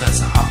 get a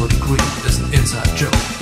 for the queen is an inside joke.